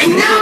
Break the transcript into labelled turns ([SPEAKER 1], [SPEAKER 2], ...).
[SPEAKER 1] And now